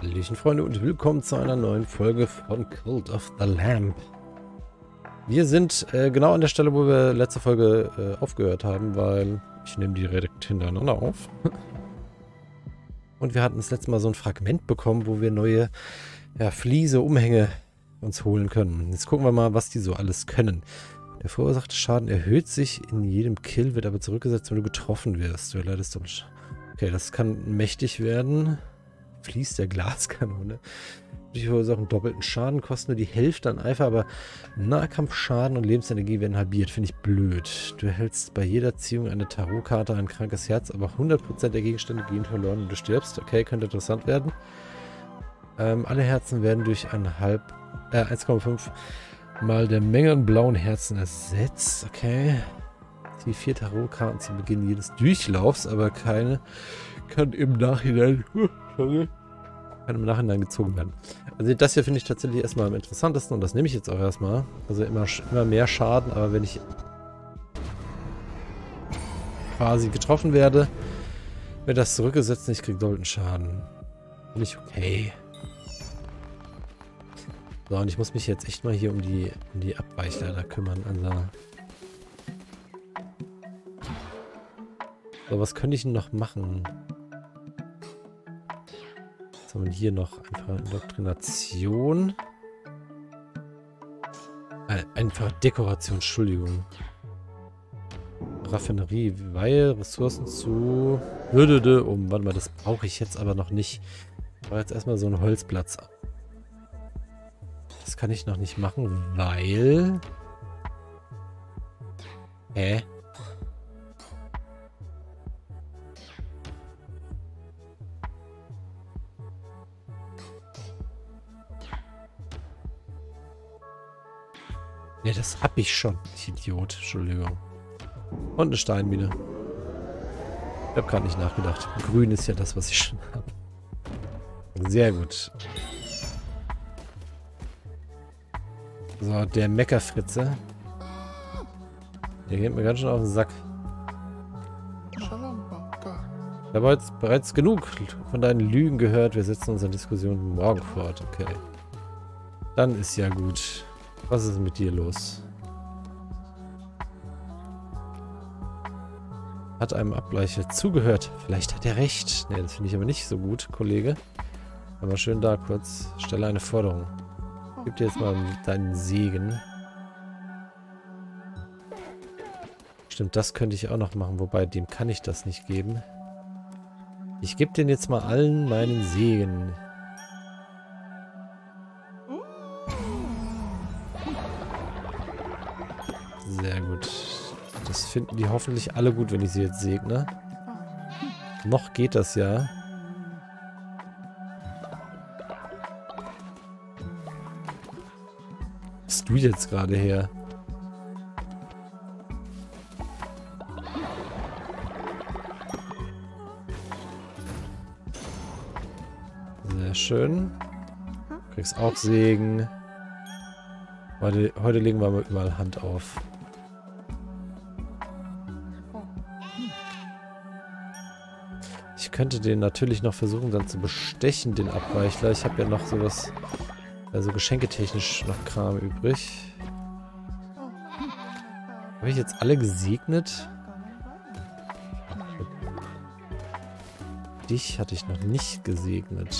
Hallöchen Freunde und willkommen zu einer neuen Folge von Cult of the Lamp. Wir sind äh, genau an der Stelle, wo wir letzte Folge äh, aufgehört haben, weil ich nehme die direkt hintereinander auf. und wir hatten das letzte Mal so ein Fragment bekommen, wo wir neue ja, Fliese, Umhänge uns holen können. Jetzt gucken wir mal, was die so alles können. Der verursachte Schaden erhöht sich in jedem Kill, wird aber zurückgesetzt, wenn du getroffen wirst. Du erleidest Okay, das kann mächtig werden. Fließt der Glaskanone. Die verursachen doppelten Schaden, kosten nur die Hälfte an Eifer, aber Nahkampfschaden und Lebensenergie werden halbiert. Finde ich blöd. Du erhältst bei jeder Ziehung eine Tarotkarte, ein krankes Herz, aber 100% der Gegenstände gehen verloren und du stirbst. Okay, könnte interessant werden. Ähm, alle Herzen werden durch ein halb, äh, 1,5 mal der Menge an blauen Herzen ersetzt. Okay. Die vier Tarotkarten zu Beginn jedes Durchlaufs, aber keine kann im Nachhinein. Sorry. Kann im Nachhinein gezogen werden. Also das hier finde ich tatsächlich erstmal am interessantesten und das nehme ich jetzt auch erstmal. Also immer, immer mehr Schaden, aber wenn ich quasi getroffen werde, wird das zurückgesetzt und ich kriege doppelten Schaden. Finde ich okay. So, und ich muss mich jetzt echt mal hier um die, um die Abweichler da kümmern. Also. So, was könnte ich denn noch machen? Was haben wir hier noch? Einfach Indoktrination. Äh, einfach Dekoration, Entschuldigung. Raffinerie, weil Ressourcen zu Hürde um. Warte mal, das brauche ich jetzt aber noch nicht. Ich brauche jetzt erstmal so einen Holzplatz. Das kann ich noch nicht machen, weil... Hä? Ne, das hab ich schon. Ich Idiot. Entschuldigung. Und eine Steinmine. Ich habe gerade nicht nachgedacht. Grün ist ja das, was ich schon habe. Sehr gut. So, der Meckerfritze. Der geht mir ganz schön auf den Sack. Ich habe jetzt bereits genug von deinen Lügen gehört. Wir setzen unsere Diskussion morgen fort. Okay. Dann ist ja gut. Was ist mit dir los? Hat einem Abgleicher zugehört. Vielleicht hat er recht. Ne, das finde ich aber nicht so gut, Kollege. Aber schön da kurz. Stelle eine Forderung. Gib dir jetzt mal deinen Segen. Stimmt, das könnte ich auch noch machen. Wobei, dem kann ich das nicht geben. Ich gebe den jetzt mal allen meinen Segen. Das finden die hoffentlich alle gut, wenn ich sie jetzt segne. Noch geht das ja. Was du jetzt gerade her? Sehr schön. Du kriegst auch Segen. Heute, heute legen wir mal Hand auf. Könnte den natürlich noch versuchen dann zu bestechen, den Abweichler. Ich habe ja noch sowas, also geschenketechnisch noch Kram übrig. Habe ich jetzt alle gesegnet? Dich hatte ich noch nicht gesegnet.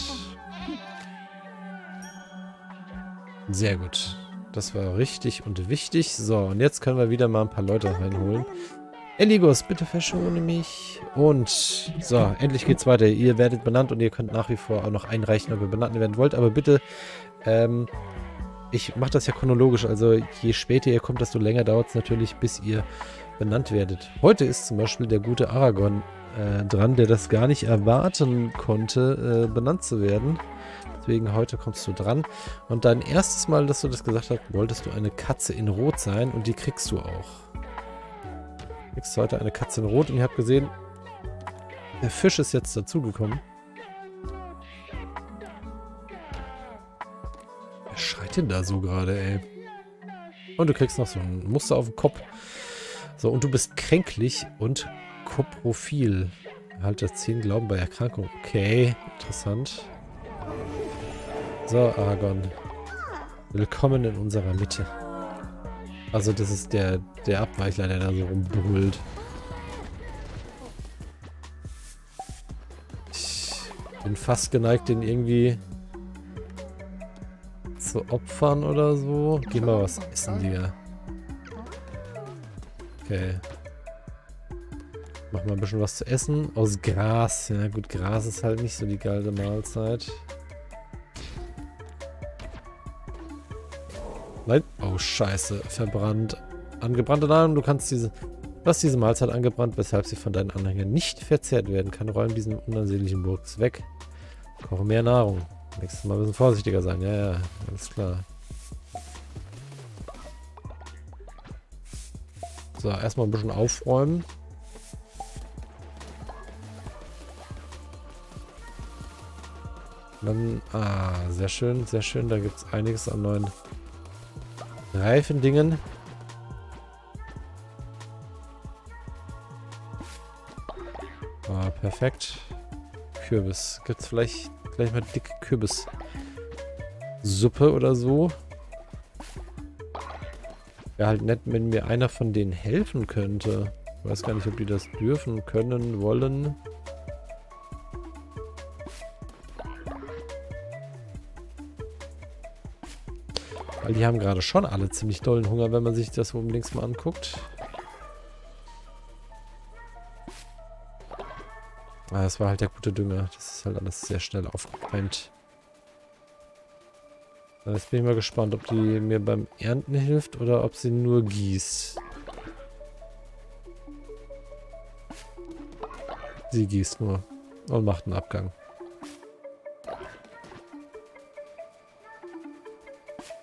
Sehr gut. Das war richtig und wichtig. So, und jetzt können wir wieder mal ein paar Leute reinholen. Eligos, bitte verschone mich. Und so, endlich geht's weiter. Ihr werdet benannt und ihr könnt nach wie vor auch noch einreichen, ob ihr benannt werden wollt. Aber bitte, ähm, ich mache das ja chronologisch. Also je später ihr kommt, desto länger dauert es natürlich, bis ihr benannt werdet. Heute ist zum Beispiel der gute Aragorn äh, dran, der das gar nicht erwarten konnte, äh, benannt zu werden. Deswegen heute kommst du dran. Und dein erstes Mal, dass du das gesagt hast, wolltest du eine Katze in Rot sein und die kriegst du auch. Kriegst heute eine Katze in Rot und ihr habt gesehen, der Fisch ist jetzt dazugekommen. Wer schreit denn da so gerade, ey? Und du kriegst noch so ein Muster auf dem Kopf. So, und du bist kränklich und koprophil. Erhalte 10 Glauben bei Erkrankung. Okay, interessant. So, Argon. Willkommen in unserer Mitte. Also das ist der, der Abweichler, der da so rumbrüllt. Ich bin fast geneigt, den irgendwie zu opfern oder so. Geh mal was essen, Digga. Okay. Mach mal ein bisschen was zu essen. Aus Gras. Ja gut, Gras ist halt nicht so die geile Mahlzeit. Nein. Scheiße. Verbrannt. Angebrannte Nahrung. Du kannst diese... Hast diese Mahlzeit angebrannt, weshalb sie von deinen Anhängern nicht verzehrt werden kann. Räumen diesen unansehnlichen Burgs weg. Koche mehr Nahrung. Nächstes Mal bisschen vorsichtiger sein. Ja, ja. Alles klar. So, erstmal ein bisschen aufräumen. Dann, ah, sehr schön, sehr schön. Da gibt es einiges an neuen Reifendingen. Ah, perfekt. Kürbis. Gibt es vielleicht gleich mal dicke Kürbissuppe oder so? Wäre halt nett, wenn mir einer von denen helfen könnte. Ich weiß gar nicht, ob die das dürfen, können, wollen. Weil die haben gerade schon alle ziemlich dollen Hunger, wenn man sich das oben links mal anguckt. Ah, das war halt der gute Dünger. Das ist halt alles sehr schnell aufgeräumt. Jetzt bin ich mal gespannt, ob die mir beim Ernten hilft oder ob sie nur gießt. Sie gießt nur und macht einen Abgang.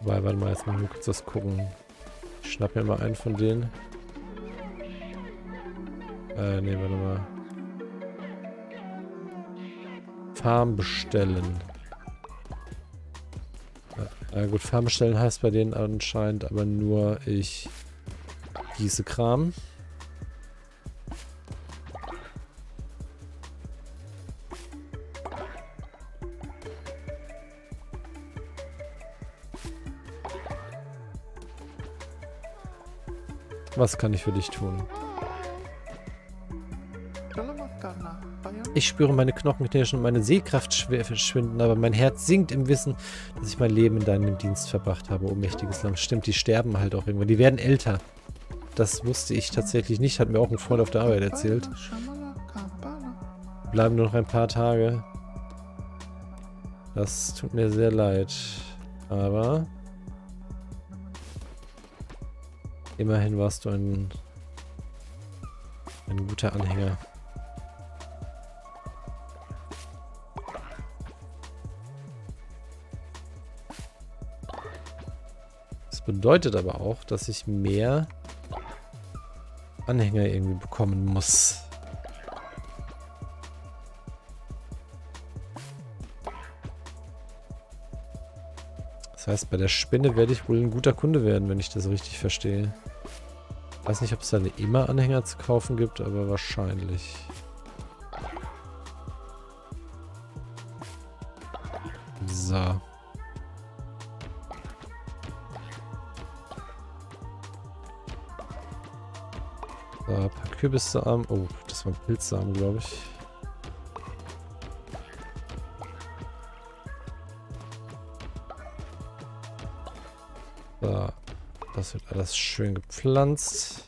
Wobei, warte mal, jetzt mal kurz das gucken. Ich schnapp mir mal einen von denen. Äh, ne, warte mal. Farm bestellen. Ja, gut, Farm bestellen heißt bei denen anscheinend aber nur, ich gieße Kram. Was kann ich für dich tun? Ich spüre meine Knochen knirschen und meine Sehkraft verschwinden, aber mein Herz sinkt im Wissen, dass ich mein Leben in deinem Dienst verbracht habe, oh mächtiges Lamm. Stimmt, die sterben halt auch irgendwann. Die werden älter. Das wusste ich tatsächlich nicht, hat mir auch ein Freund auf der Arbeit erzählt. Bleiben nur noch ein paar Tage. Das tut mir sehr leid. Aber Immerhin warst du ein, ein guter Anhänger. Das bedeutet aber auch, dass ich mehr Anhänger irgendwie bekommen muss. Das heißt, bei der Spinne werde ich wohl ein guter Kunde werden, wenn ich das richtig verstehe. Weiß nicht, ob es da immer Anhänger zu kaufen gibt, aber wahrscheinlich. So. So, ein paar Kürbissamen. Oh, das waren Pilzsamen, glaube ich. Das wird alles schön gepflanzt.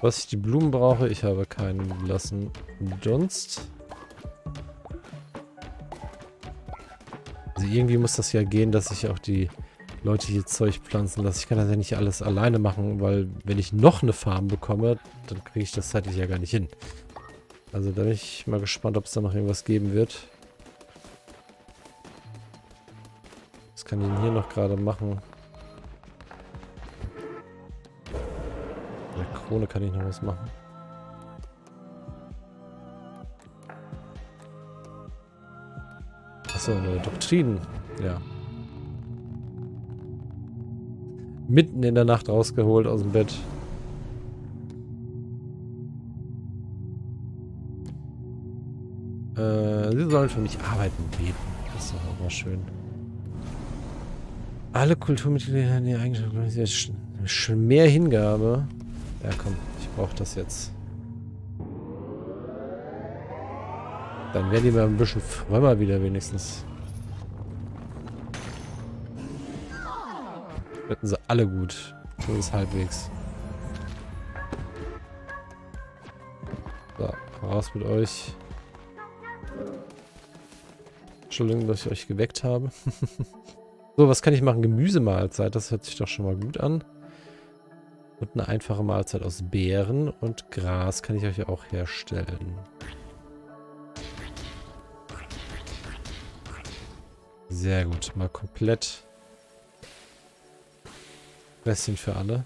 Was ich die Blumen brauche, ich habe keinen blassen Dunst. Also irgendwie muss das ja gehen, dass ich auch die Leute hier Zeug pflanzen lasse. Ich kann das ja nicht alles alleine machen, weil wenn ich noch eine Farm bekomme, dann kriege ich das zeitlich ja gar nicht hin. Also da bin ich mal gespannt, ob es da noch irgendwas geben wird. Was kann ich denn hier noch gerade machen? Krone kann ich noch was machen. Achso, eine Doktrin. Ja. Mitten in der Nacht rausgeholt aus dem Bett. Äh, sie sollen für mich arbeiten beten. Das ist doch auch mal schön. Alle Kulturmitglieder haben die schon mehr Hingabe. Ja komm, ich brauche das jetzt. Dann werden die mal ein bisschen frömmer wieder wenigstens. Hätten sie alle gut. Zumindest halbwegs. So, raus mit euch. Entschuldigung, dass ich euch geweckt habe. so, was kann ich machen? Gemüsemahlzeit, das hört sich doch schon mal gut an. Und eine einfache Mahlzeit aus Beeren und Gras kann ich euch auch herstellen. Sehr gut, mal komplett Restchen für alle.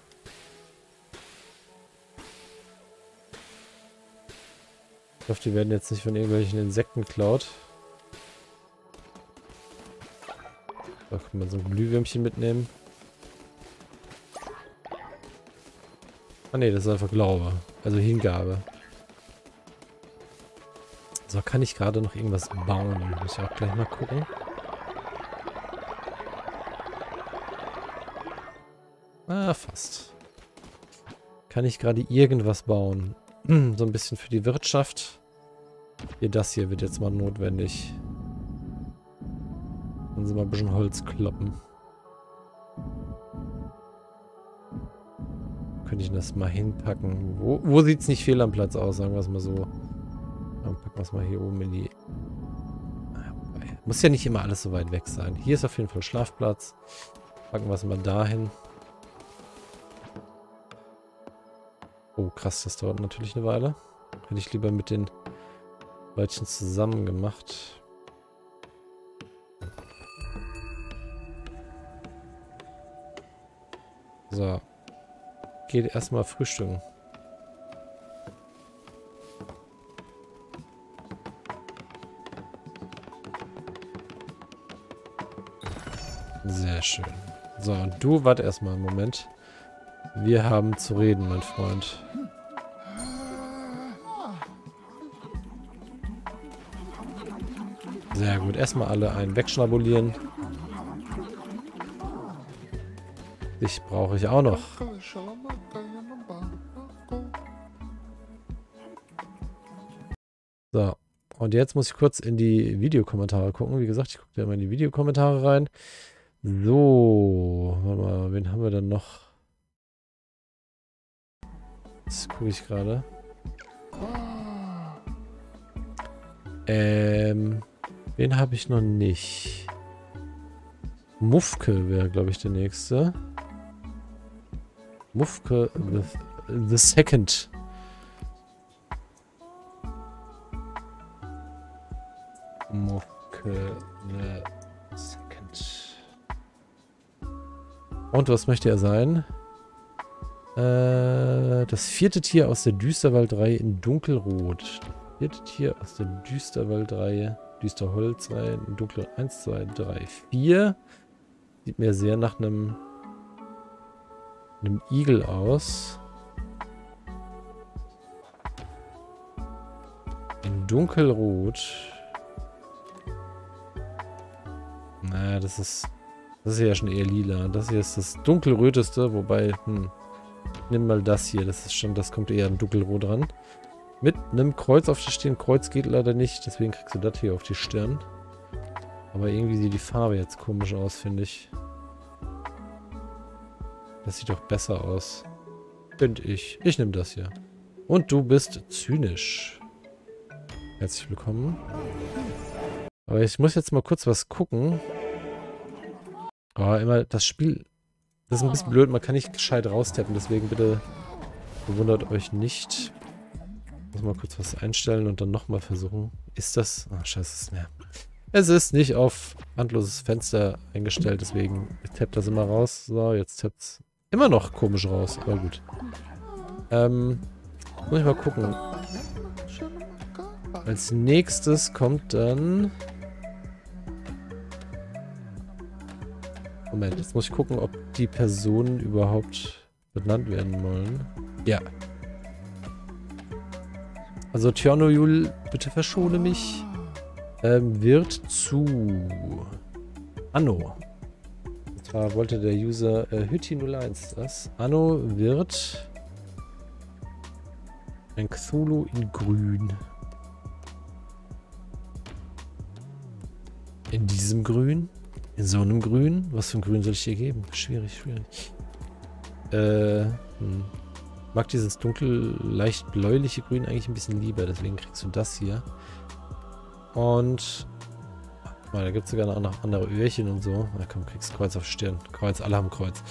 Ich hoffe, die werden jetzt nicht von irgendwelchen Insekten klaut. Da kann man so ein Glühwürmchen mitnehmen. Ah ne, das ist einfach Glaube. Also Hingabe. So, kann ich gerade noch irgendwas bauen? Muss ich auch gleich mal gucken. Ah, fast. Kann ich gerade irgendwas bauen? so ein bisschen für die Wirtschaft. Hier, das hier wird jetzt mal notwendig. Dann sind wir ein bisschen Holz kloppen. Könnte ich das mal hinpacken? Wo, wo sieht es nicht fehl am Platz aus, sagen wir es mal so. Dann packen wir es mal hier oben in die... Muss ja nicht immer alles so weit weg sein. Hier ist auf jeden Fall Schlafplatz. Packen wir es mal dahin. Oh, krass, das dauert natürlich eine Weile. Hätte ich lieber mit den Weilchen zusammen gemacht. So. Geht erstmal frühstücken. Sehr schön. So, und du warte erstmal einen Moment. Wir haben zu reden, mein Freund. Sehr gut. Erstmal alle einen wegschnabulieren. Dich brauche ich auch noch. Und jetzt muss ich kurz in die Videokommentare gucken. Wie gesagt, ich gucke da mal in die Videokommentare rein. So. Warte mal, wen haben wir denn noch? Das gucke ich gerade. Ähm, wen habe ich noch nicht? Mufke wäre, glaube ich, der nächste. Mufke the, the Second. Mufke the Second. Und was möchte er sein? Äh, das vierte Tier aus der Düsterwald-Reihe in Dunkelrot. Das vierte Tier aus der Düsterwald-Reihe. Düsterholz-Reihe in Dunkel 1, 2, 3, 4. Sieht mir sehr nach einem, einem Igel aus. In Dunkelrot. Das ist... Das ist ja schon eher lila. Das hier ist das dunkelröteste, wobei... Hm, nimm mal das hier. Das ist schon, das kommt eher ein Dunkelrot dran. Mit einem Kreuz auf der Stirn. Kreuz geht leider nicht, deswegen kriegst du das hier auf die Stirn. Aber irgendwie sieht die Farbe jetzt komisch aus, finde ich. Das sieht doch besser aus. Finde ich. Ich nehme das hier. Und du bist zynisch. Herzlich willkommen. Aber ich muss jetzt mal kurz was gucken. Oh, immer das Spiel das ist ein bisschen blöd, man kann nicht gescheit raustappen, deswegen bitte bewundert euch nicht. Ich muss mal kurz was einstellen und dann nochmal versuchen. Ist das... Ach, scheiße, ist mehr. Es ist nicht auf handloses Fenster eingestellt, deswegen tappt das immer raus. So, jetzt tappt es immer noch komisch raus, aber gut. Ähm, muss ich mal gucken. Als nächstes kommt dann... Moment, jetzt muss ich gucken, ob die Personen überhaupt benannt werden wollen. Ja. Also Tjornojul, bitte verschone mich. ähm, wird zu Anno. Und zwar wollte der User äh, Hütti01 das. Anno wird ein Cthulhu in grün. In diesem Grün? In so einem Grün? Was für ein Grün soll ich dir geben? Schwierig, schwierig. Äh, hm. Mag dieses dunkel, leicht bläuliche Grün eigentlich ein bisschen lieber, deswegen kriegst du das hier. Und oh, da gibt es sogar noch andere Öhrchen und so. Na komm, kriegst Kreuz auf Stirn. Kreuz, alle haben Kreuz.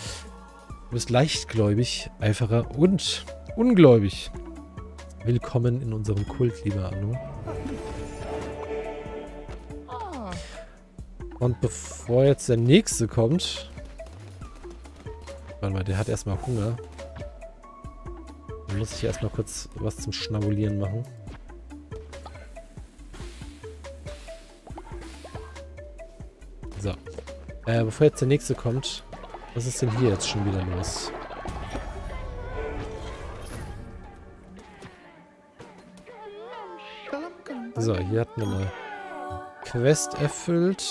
Du bist leichtgläubig, einfacher und ungläubig. Willkommen in unserem Kult, lieber Anu. Und bevor jetzt der nächste kommt... Warte mal, der hat erstmal Hunger. Dann muss ich erstmal kurz was zum Schnabulieren machen. So. Äh, bevor jetzt der nächste kommt, was ist denn hier jetzt schon wieder los? So, hier hat man eine Quest erfüllt.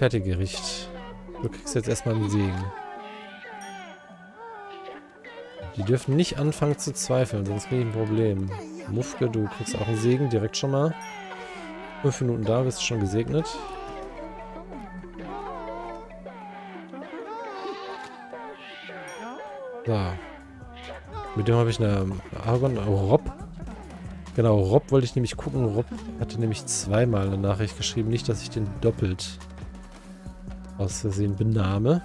Fertiggericht. Du kriegst jetzt erstmal einen Segen. Die dürfen nicht anfangen zu zweifeln, sonst kriege ich ein Problem. Mufke, du kriegst auch einen Segen direkt schon mal. Fünf Minuten da, bist du schon gesegnet. So. Mit dem habe ich eine Argon, Rob Genau, Rob wollte ich nämlich gucken. Rob hatte nämlich zweimal eine Nachricht geschrieben. Nicht, dass ich den doppelt aus Versehen benahme.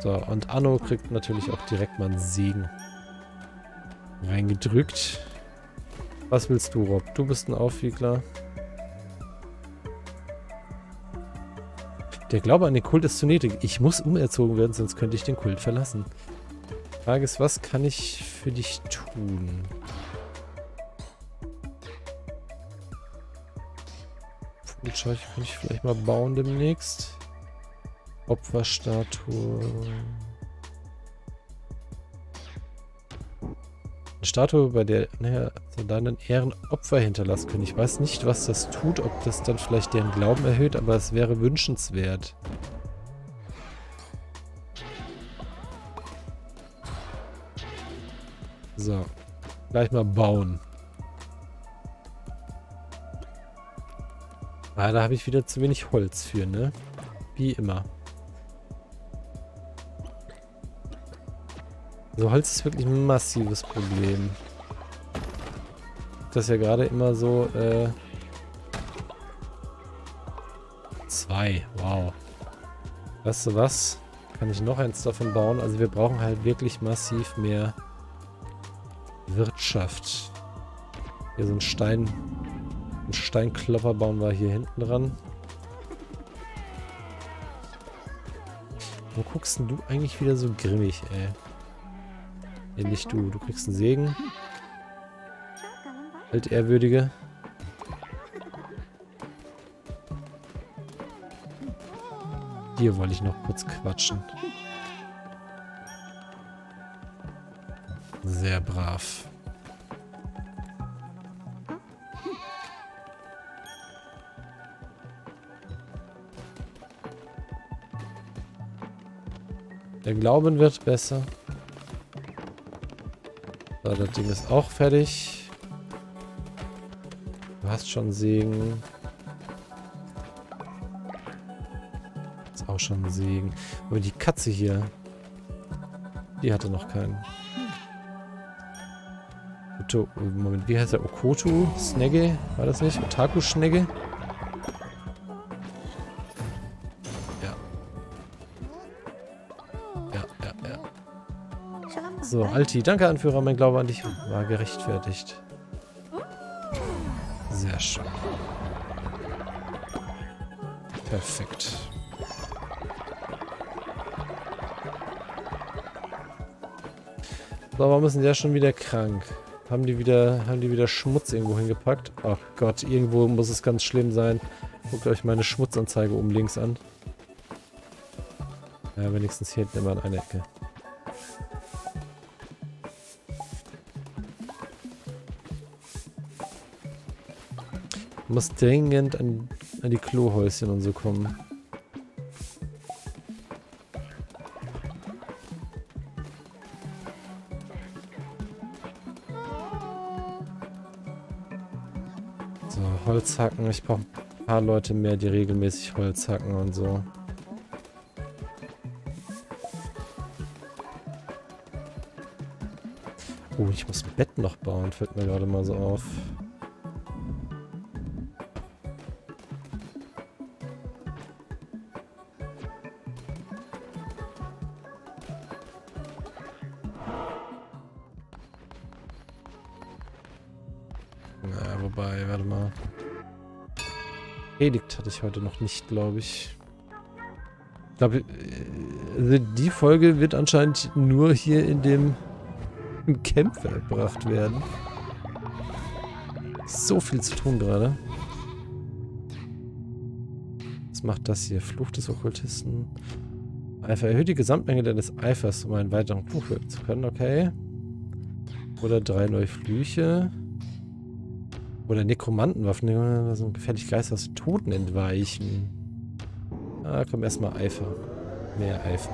So, und Anno kriegt natürlich auch direkt mal einen Segen reingedrückt. Was willst du, Rob? Du bist ein Aufwiegler. Der Glaube an den Kult ist zu niedrig. Ich muss umerzogen werden, sonst könnte ich den Kult verlassen. Frage ist, was kann ich für dich tun? Vogelscheuche kann ich vielleicht mal bauen demnächst. Opferstatue. Statue, bei der naja, deinen Ehren Opfer hinterlassen können. Ich weiß nicht, was das tut, ob das dann vielleicht deren Glauben erhöht, aber es wäre wünschenswert. So. Gleich mal bauen. Ah, da habe ich wieder zu wenig Holz für, ne? Wie immer. Also Holz ist wirklich ein massives Problem. Das ist ja gerade immer so, äh... Zwei, wow. Weißt du was? Kann ich noch eins davon bauen? Also wir brauchen halt wirklich massiv mehr Wirtschaft. Hier so ein Stein... Ein Steinklopper bauen wir hier hinten dran. Wo guckst denn du eigentlich wieder so grimmig, ey? Nee, nicht du. Du kriegst einen Segen. Altehrwürdige. Hier wollte ich noch kurz quatschen. Sehr brav. Der Glauben wird besser. So, das Ding ist auch fertig. Du hast schon Segen. Ist auch schon Segen. Aber die Katze hier, die hatte noch keinen. Moment, wie heißt der? Okotu? Snegge? War das nicht? Otaku Alti, danke Anführer, mein Glaube an dich war gerechtfertigt. Sehr schön. Perfekt. So, warum ist denn der schon wieder krank? Haben die wieder, haben die wieder Schmutz irgendwo hingepackt? Ach Gott, irgendwo muss es ganz schlimm sein. Guckt euch meine Schmutzanzeige oben links an. Ja, wenigstens hier hinten immer an einer Ecke. Muss dringend an, an die Klohäuschen und so kommen. So, Holz hacken. Ich brauche ein paar Leute mehr, die regelmäßig Holz hacken und so. Oh, ich muss ein Bett noch bauen, fällt mir gerade mal so auf. Wobei, warte mal. Predigt hatte ich heute noch nicht, glaube ich. Ich glaube, äh, die Folge wird anscheinend nur hier in dem Camp verbracht werden. So viel zu tun gerade. Was macht das hier? Fluch des Okkultisten. Eifer. Erhöht die Gesamtmenge deines Eifers, um einen weiteren Fluch wirken zu können. Okay. Oder drei neue Flüche. Oder Nekromantenwaffen. So ein gefährlich Geist aus den Toten entweichen. Ah, komm erstmal Eifer. Mehr Eifer.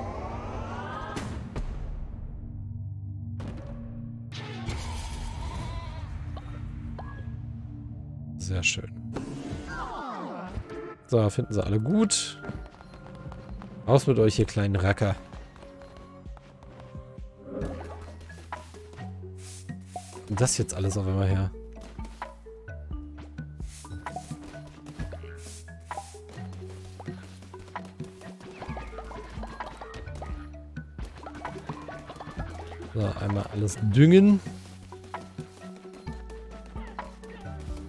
Sehr schön. So, finden sie alle gut. Aus mit euch, ihr kleinen Racker. Und das jetzt alles auf einmal her. Einmal alles düngen.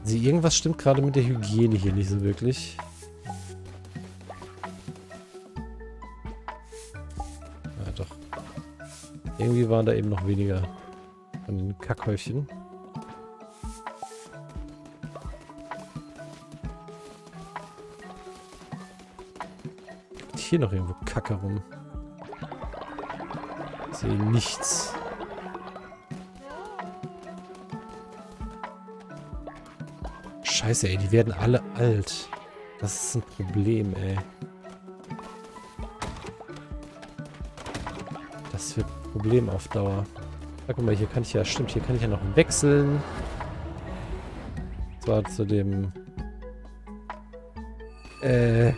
Sie, irgendwas stimmt gerade mit der Hygiene hier nicht so wirklich. Ja, doch. Irgendwie waren da eben noch weniger von den Kackhäufchen. Hier noch irgendwo Kacke rum. Ich sehe nichts. Scheiße, ey, die werden alle alt. Das ist ein Problem, ey. Das wird ein Problem auf Dauer. Ja, guck mal, hier kann ich ja, stimmt, hier kann ich ja noch wechseln. Zwar zu dem, äh,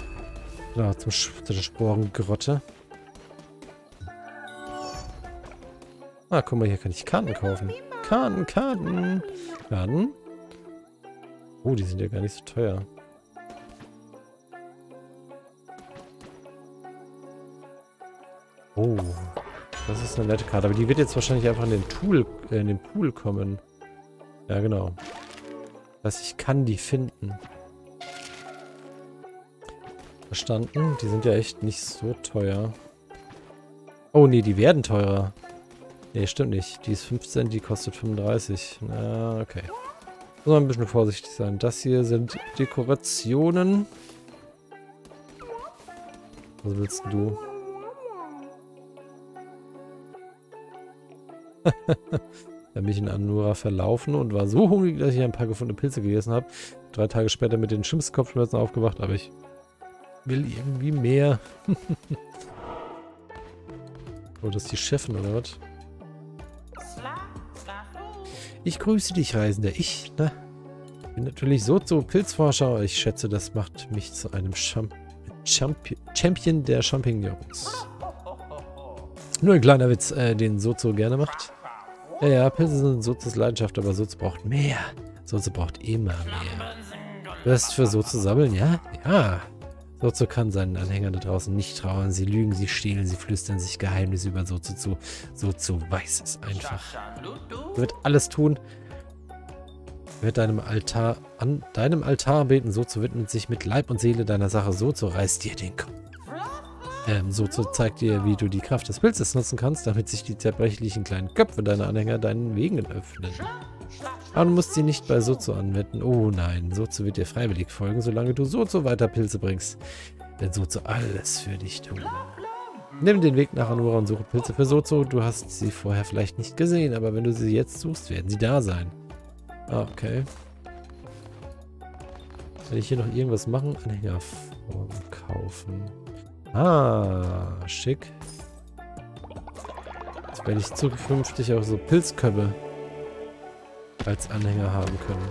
genau, zum, zu der Sporengrotte. Ah, guck mal, hier kann ich Karten kaufen. Karten, Karten. Karten. Oh, die sind ja gar nicht so teuer. Oh, das ist eine nette Karte. Aber die wird jetzt wahrscheinlich einfach in den, Tool, äh, in den Pool kommen. Ja, genau. Das heißt, ich kann die finden. Verstanden. Die sind ja echt nicht so teuer. Oh, nee, die werden teurer. Nee, stimmt nicht. Die ist 15, die kostet 35. Na, okay. Muss man ein bisschen vorsichtig sein. Das hier sind Dekorationen. Was willst du? da bin ich in Anura verlaufen und war so hungrig, dass ich ein paar gefundene Pilze gegessen habe. Drei Tage später mit den Schimpfskopfschmerzen aufgewacht, aber ich will irgendwie mehr. oh, das ist die Chefin, oder was? Ich grüße dich, Reisender. Ich, ne? Bin natürlich so zu Pilzforscher. Ich schätze, das macht mich zu einem Champ Champion, Champion der Champignons. Nur ein kleiner Witz, äh, den Sozo gerne macht. Ja, ja, Pilze sind Sozos Leidenschaft, aber Sozo braucht mehr. Sozo braucht immer mehr. Du hast für Sozo sammeln, ja? Ja. Sozo kann seinen Anhängern da draußen nicht trauen. Sie lügen, sie stehlen, sie flüstern sich Geheimnisse über Sozo zu. Sozo weiß es einfach. Er wird alles tun. Er wird deinem Altar, an deinem Altar beten. Sozo widmet sich mit Leib und Seele deiner Sache. Sozo reißt dir den Kopf. Ähm, Sozo zeigt dir, wie du die Kraft des Pilzes nutzen kannst, damit sich die zerbrechlichen kleinen Köpfe deiner Anhänger deinen Wegen öffnen. Aber du musst sie nicht bei Sozo anwenden. Oh nein, Sozo wird dir freiwillig folgen, solange du Sozo weiter Pilze bringst. Denn Sozo alles für dich tun. Nimm den Weg nach Anura und suche Pilze für Sozo. Du hast sie vorher vielleicht nicht gesehen, aber wenn du sie jetzt suchst, werden sie da sein. Ah, okay. Kann ich hier noch irgendwas machen? Anhängerform kaufen. Ah, schick. Jetzt werde ich zukünftig auch so Pilzköpfe als Anhänger haben können.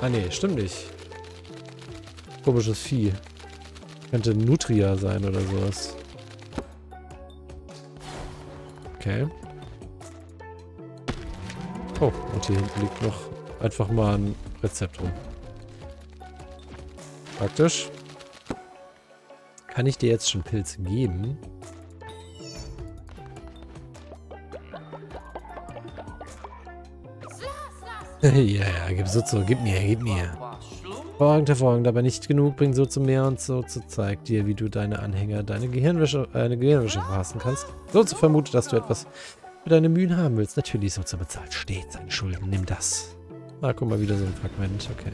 Ah nee, stimmt nicht. Komisches Vieh. Könnte Nutria sein oder sowas. Okay. Oh, und hier hinten liegt noch einfach mal ein Rezept rum. Praktisch. Kann ich dir jetzt schon Pilze geben? ja, ja, gib so zu, gib mir, gib mir. Hervorragend, hervorragend, aber nicht genug, bring so zu mehr und so zu zeig dir, wie du deine Anhänger, deine Gehirnwäsche, äh, eine Gehirnwäsche verpassen kannst. So zu vermuten, dass du etwas für deine Mühen haben willst. Natürlich, so zu bezahlt steht seine Schulden. Nimm das. Ah, guck mal, wieder so ein Fragment, okay.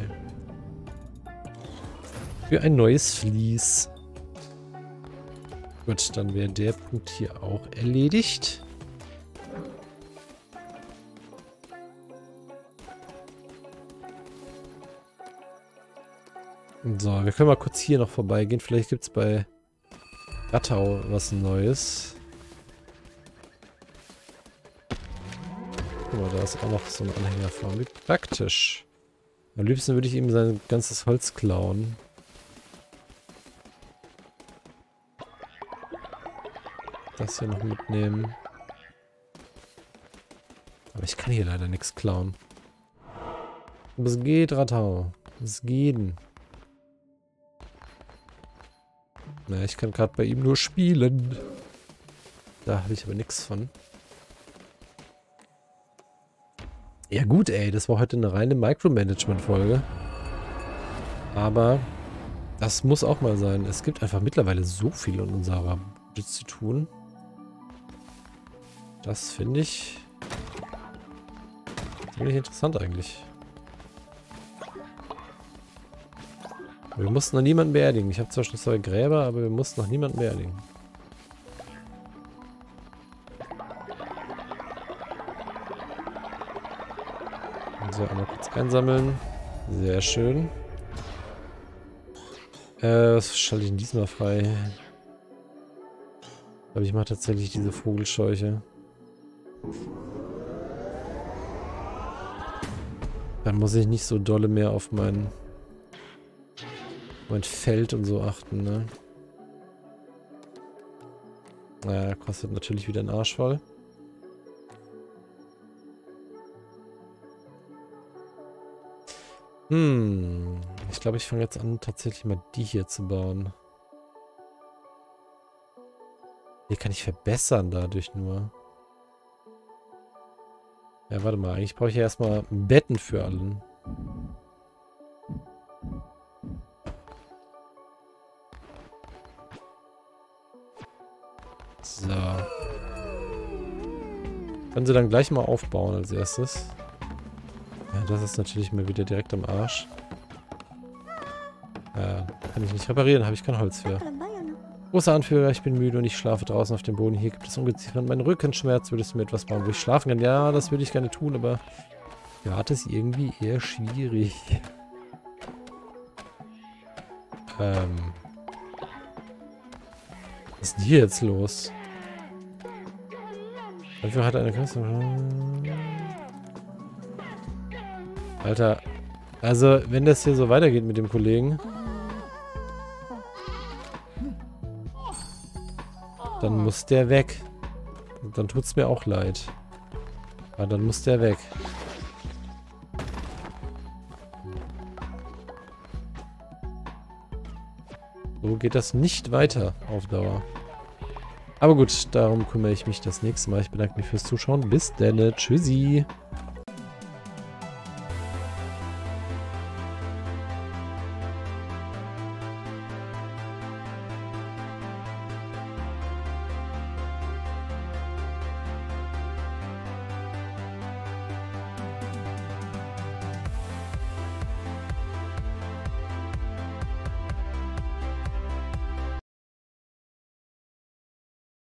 Für ein neues Vlies. Gut, dann wäre der Punkt hier auch erledigt. So, wir können mal kurz hier noch vorbeigehen. Vielleicht gibt es bei Gattau was Neues. Guck mal, da ist auch noch so ein Anhänger vor. Wie praktisch. Am liebsten würde ich ihm sein ganzes Holz klauen. Das hier noch mitnehmen. Aber ich kann hier leider nichts klauen. Aber es geht, Ratau. Es geht. Na, ich kann gerade bei ihm nur spielen. Da habe ich aber nichts von. Ja gut, ey, das war heute eine reine Micromanagement-Folge. Aber das muss auch mal sein. Es gibt einfach mittlerweile so viel in unserer Budget zu tun. Das finde ich ziemlich interessant eigentlich. Wir mussten noch niemanden beerdigen. Ich habe zwar schon zwei Gräber, aber wir mussten noch niemanden beerdigen. So, einmal kurz einsammeln. Sehr schön. Äh, was schalte ich denn diesmal frei? Glaube, ich mache tatsächlich diese Vogelscheuche. Dann muss ich nicht so dolle mehr auf meinen mein Feld und so achten, ne? Naja, kostet natürlich wieder einen Arsch voll. Hm. Ich glaube, ich fange jetzt an, tatsächlich mal die hier zu bauen. Die kann ich verbessern dadurch nur. Ja, warte mal. Eigentlich brauche ich ja erstmal Betten für allen. So. Können sie dann gleich mal aufbauen als erstes. Ja, das ist natürlich mal wieder direkt am Arsch. Ja, kann ich nicht reparieren, habe ich kein Holz für. Großer Anführer, ich bin müde und ich schlafe draußen auf dem Boden. Hier gibt es Ungeziefer und mein Rückenschmerz. Würdest du mir etwas bauen, wo ich schlafen kann? Ja, das würde ich gerne tun, aber gerade ist irgendwie eher schwierig. Ähm. Was ist denn hier jetzt los? Dafür hat er eine Kasse. Alter. Also, wenn das hier so weitergeht mit dem Kollegen. Dann muss der weg. Und dann tut's mir auch leid. Aber dann muss der weg. So geht das nicht weiter auf Dauer. Aber gut, darum kümmere ich mich das nächste Mal. Ich bedanke mich fürs Zuschauen. Bis dann. Tschüssi.